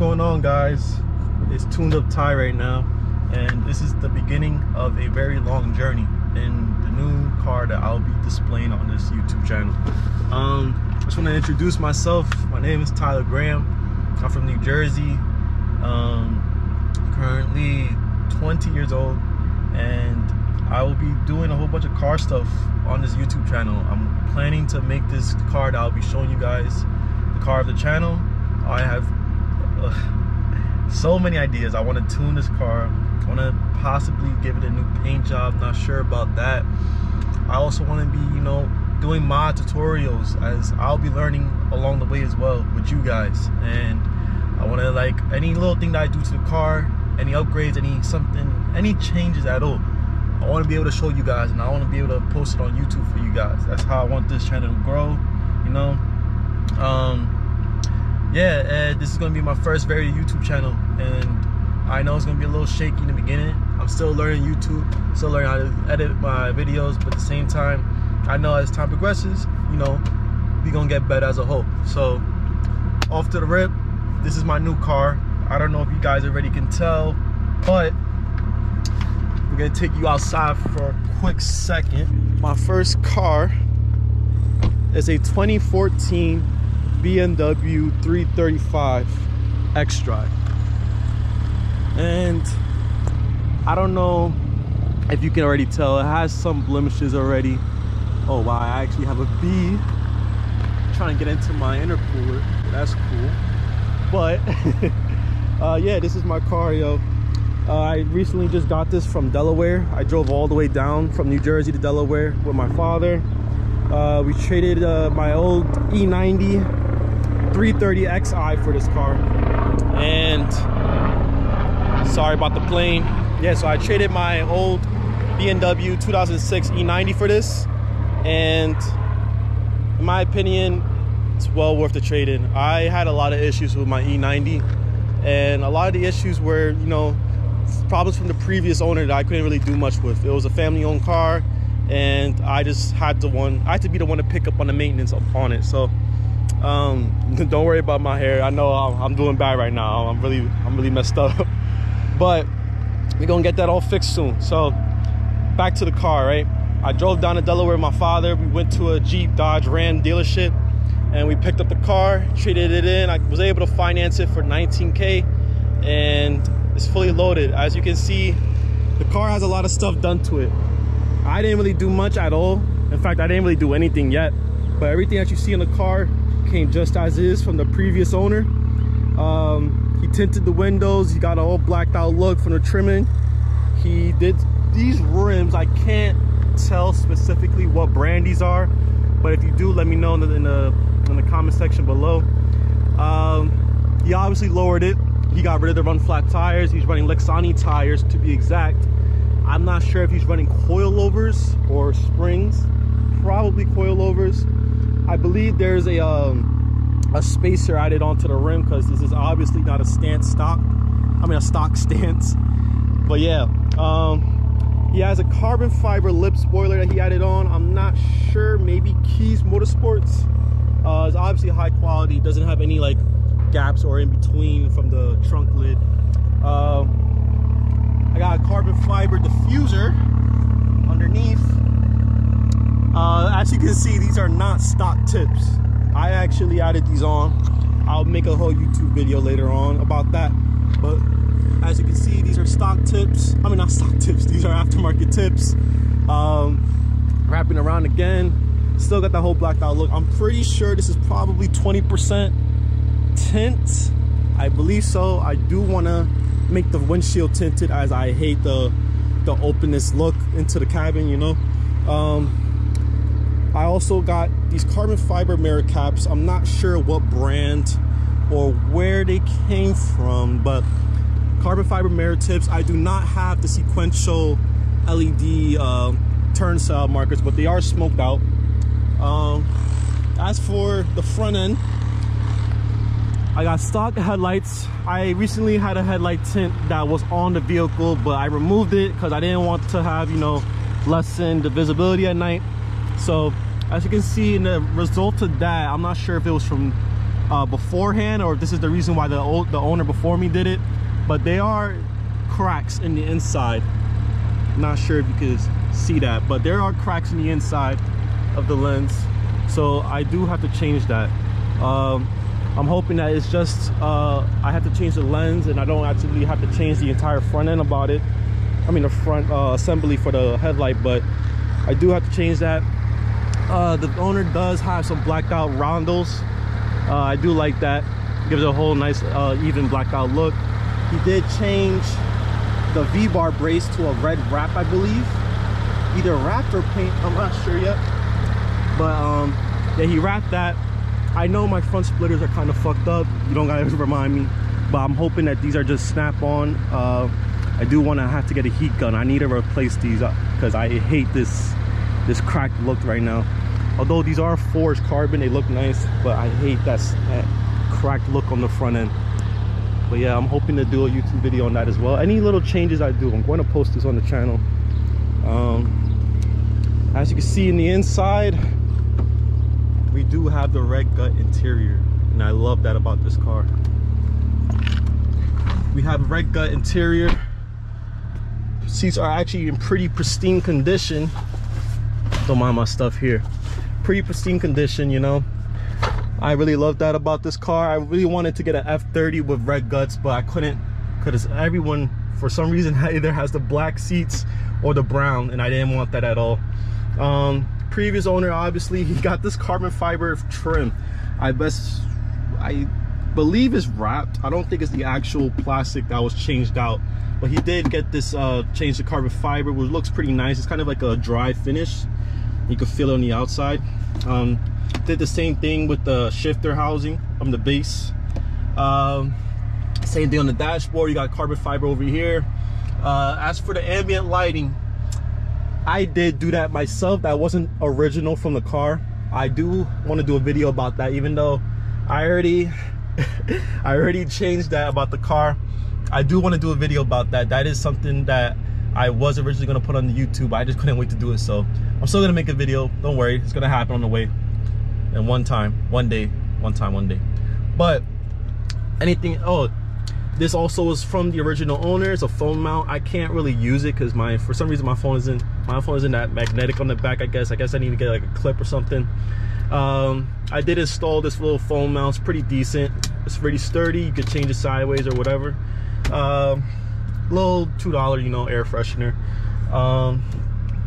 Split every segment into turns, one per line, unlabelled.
going on guys? It's tuned up Ty right now and this is the beginning of a very long journey in the new car that I'll be displaying on this YouTube channel. Um I just want to introduce myself. My name is Tyler Graham. I'm from New Jersey. Um currently 20 years old and I will be doing a whole bunch of car stuff on this YouTube channel. I'm planning to make this car that I'll be showing you guys the car of the channel. I have so many ideas. I want to tune this car. I want to possibly give it a new paint job. Not sure about that. I also want to be, you know, doing mod tutorials as I'll be learning along the way as well with you guys. And I want to like any little thing that I do to the car, any upgrades, any something, any changes at all. I want to be able to show you guys and I want to be able to post it on YouTube for you guys. That's how I want this channel to grow, you know. Um, yeah, uh, this is gonna be my first very YouTube channel, and I know it's gonna be a little shaky in the beginning. I'm still learning YouTube, still learning how to edit my videos, but at the same time, I know as time progresses, you know, we gonna get better as a whole. So, off to the rip, this is my new car. I don't know if you guys already can tell, but we're gonna take you outside for a quick second. My first car is a 2014 BMW 335 X-Drive. And I don't know if you can already tell, it has some blemishes already. Oh wow, I actually have a bee trying to get into my intercooler. That's cool. But uh, yeah, this is my car, yo. Uh, I recently just got this from Delaware. I drove all the way down from New Jersey to Delaware with my father. Uh, we traded uh, my old E90 330xi for this car. And sorry about the plane. Yeah so i traded my old bmw 2006 e90 for this. And in my opinion it's well worth the trade-in i had a lot of issues with my e90 and a lot of the issues were you know problems from the previous owner that i couldn't really do much with. It was a family owned car and i just had to one i had to be the one to pick up on the maintenance on it so um, don't worry about my hair. I know I'm, doing bad right now. I'm really, I'm really messed up. but we're gonna get that all fixed soon. So back to the car, right? I drove down to Delaware with my father. We went to a Jeep Dodge Ram dealership and we picked up the car, traded it in. I was able to finance it for 19K and it's fully loaded. As you can see, the car has a lot of stuff done to it. I didn't really do much at all. In fact, I didn't really do anything yet. But everything that you see in the car came just as is from the previous owner. Um, he tinted the windows. He got an all blacked out look from the trimming. He did these rims. I can't tell specifically what brand these are, but if you do, let me know in the in the, in the comment section below. Um, he obviously lowered it. He got rid of the run flat tires. He's running Lexani tires to be exact. I'm not sure if he's running coilovers or springs. Probably coilovers. I believe there's a um, a spacer added onto the rim because this is obviously not a stance stock. I mean a stock stance. But yeah, um, he has a carbon fiber lip spoiler that he added on. I'm not sure, maybe Keys Motorsports. Uh, it's obviously high quality. Doesn't have any like gaps or in between from the trunk lid. I got a carbon fiber diffuser underneath uh, as you can see, these are not stock tips. I actually added these on. I'll make a whole YouTube video later on about that. But as you can see, these are stock tips. I mean, not stock tips. These are aftermarket tips. Um, wrapping around again. Still got that whole blacked out look. I'm pretty sure this is probably 20% tint. I believe so. I do want to make the windshield tinted as I hate the the openness look into the cabin, you know. Um, I also got these carbon fiber mirror caps. I'm not sure what brand or where they came from, but carbon fiber mirror tips. I do not have the sequential LED uh, turn cell markers, but they are smoked out. Um, as for the front end, I got stock headlights. I recently had a headlight tint that was on the vehicle, but I removed it because I didn't want to have, you know, lessen the visibility at night. So as you can see in the result of that, I'm not sure if it was from uh, beforehand or if this is the reason why the old, the owner before me did it but they are cracks in the inside not sure if you can see that but there are cracks in the inside of the lens so I do have to change that um, I'm hoping that it's just uh, I have to change the lens and I don't actually have to change the entire front end about it. I mean the front uh, assembly for the headlight but I do have to change that. Uh, the owner does have some blacked out roundels. Uh, I do like that. Gives it a whole nice uh, even blacked out look. He did change the V-bar brace to a red wrap I believe. Either wrapped or paint I'm not sure yet. But um yeah he wrapped that I know my front splitters are kind of fucked up you don't gotta remind me but I'm hoping that these are just snap on uh, I do want to have to get a heat gun I need to replace these because I hate this this cracked look right now. Although these are forged carbon they look nice but I hate that, that cracked look on the front end. But yeah I'm hoping to do a YouTube video on that as well. Any little changes I do I'm going to post this on the channel. Um, as you can see in the inside we do have the red gut interior and I love that about this car. We have red gut interior. Seats are actually in pretty pristine condition. Don't mind my stuff here. Pretty pristine condition you know? I really love that about this car. I really wanted to get an F30 with red guts but I couldn't because everyone for some reason either has the black seats or the brown and I didn't want that at all. Um, previous owner obviously he got this carbon fiber trim. I best I believe is wrapped. I don't think it's the actual plastic that was changed out but he did get this uh change the carbon fiber which looks pretty nice. It's kind of like a dry finish. You can feel it on the outside. Um did the same thing with the shifter housing on the base. Um same thing on the dashboard. You got carbon fiber over here. Uh as for the ambient lighting I did do that myself. That wasn't original from the car. I do want to do a video about that, even though I already, I already changed that about the car. I do want to do a video about that. That is something that I was originally going to put on the YouTube. I just couldn't wait to do it. So I'm still going to make a video. Don't worry. It's going to happen on the way. And one time, one day, one time, one day. But anything, oh, this also was from the original owner. It's a phone mount. I can't really use it because my for some reason my phone isn't my phone isn't that magnetic on the back. I guess I guess I need to get like a clip or something. Um, I did install this little phone mount. It's pretty decent. It's pretty sturdy. You could change it sideways or whatever. Um, little two dollar you know air freshener. Um,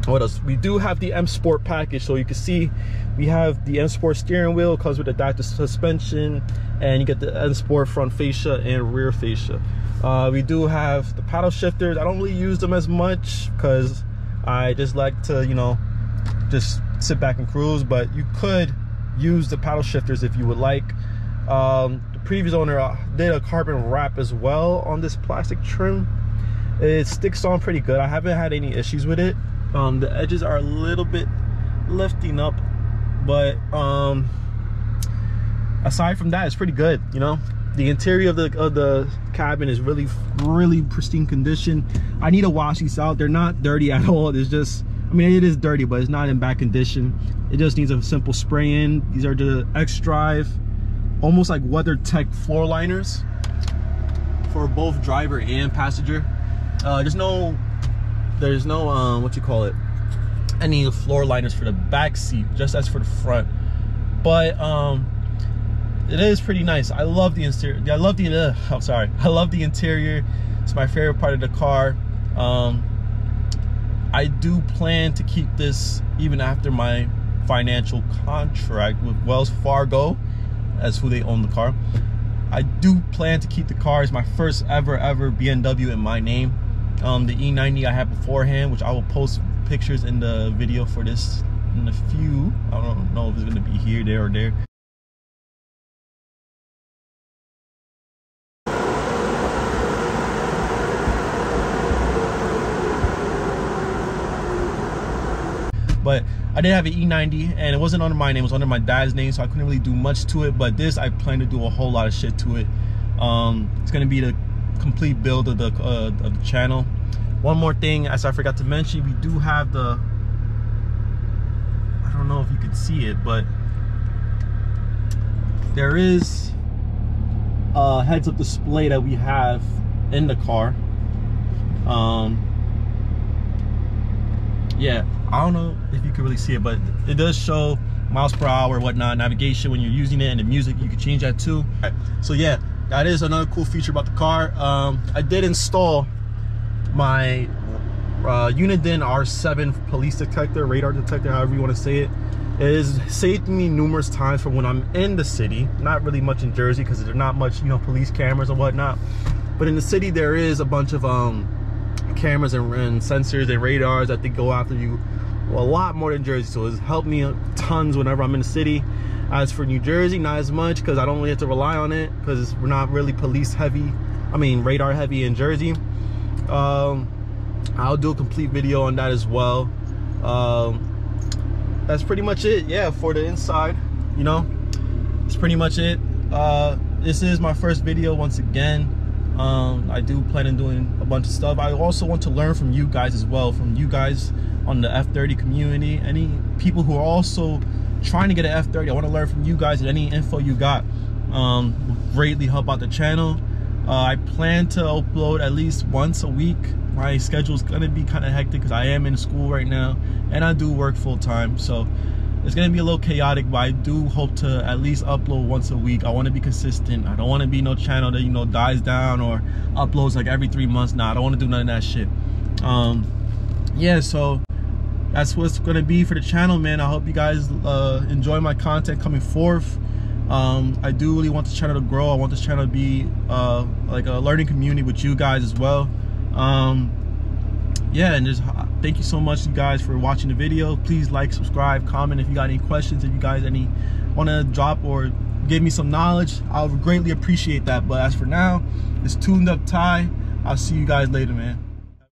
what else? We do have the m sport package so you can see we have the m sport steering wheel comes with adaptive suspension and you get the m sport front fascia and rear fascia. Uh, we do have the paddle shifters. I don't really use them as much because i just like to you know just sit back and cruise but you could use the paddle shifters if you would like. Um, the previous owner uh, did a carbon wrap as well on this plastic trim. It sticks on pretty good. I haven't had any issues with it um, the edges are a little bit lifting up but um, aside from that it's pretty good you know? The interior of the of the cabin is really really pristine condition. I need to wash these out. They're not dirty at all. It's just i mean it is dirty but it's not in bad condition. It just needs a simple spray in. These are the x drive almost like WeatherTech floor liners for both driver and passenger. Uh, there's no there's no um what you call it any floor liners for the back seat just as for the front. But um it is pretty nice. I love the interior i love the uh, i'm sorry. I love the interior. It's my favorite part of the car. Um i do plan to keep this even after my financial contract with wells fargo as who they own the car. I do plan to keep the car. It's my first ever ever bmw in my name um, the E90 I had beforehand, which I will post pictures in the video for this in a few. I don't know if it's gonna be here, there, or there. But I did have an E90 and it wasn't under my name, it was under my dad's name, so I couldn't really do much to it. But this, I plan to do a whole lot of shit to it. Um, it's gonna be the complete build of the uh, of the channel. One more thing as i forgot to mention we do have the i don't know if you can see it but there is a heads up display that we have in the car. Um yeah i don't know if you can really see it but it does show miles per hour whatnot navigation when you're using it and the music you can change that too. So yeah that is another cool feature about the car. Um i did install my uh uniden r7 police detector radar detector however you want to say it. It has saved me numerous times from when i'm in the city not really much in jersey because there's not much you know police cameras and whatnot. But in the city there is a bunch of um cameras and, and sensors and radars that they go after you a lot more than Jersey. So it's helped me tons whenever I'm in the city. As for New Jersey, not as much because I don't really have to rely on it because we're not really police heavy. I mean, radar heavy in Jersey. Um, I'll do a complete video on that as well. Um, that's pretty much it. Yeah, for the inside, you know, it's pretty much it. Uh, this is my first video once again um, I do plan on doing a bunch of stuff. I also want to learn from you guys as well, from you guys on the F30 community, any people who are also trying to get an F30. I want to learn from you guys and any info you got um, will greatly help out the channel. Uh, I plan to upload at least once a week. My schedule is gonna be kind of hectic because I am in school right now and I do work full time. So it's gonna be a little chaotic but i do hope to at least upload once a week. I want to be consistent. I don't want to be no channel that you know dies down or uploads like every three months. Now nah, i don't want to do none of that shit. Um yeah so that's what's gonna be for the channel man. I hope you guys uh enjoy my content coming forth. Um i do really want this channel to grow. I want this channel to be uh like a learning community with you guys as well. Um yeah and just uh, thank you so much you guys for watching the video. Please like subscribe comment if you got any questions if you guys any want to drop or give me some knowledge. I would greatly appreciate that but as for now it's tuned up ty. I'll see you guys later man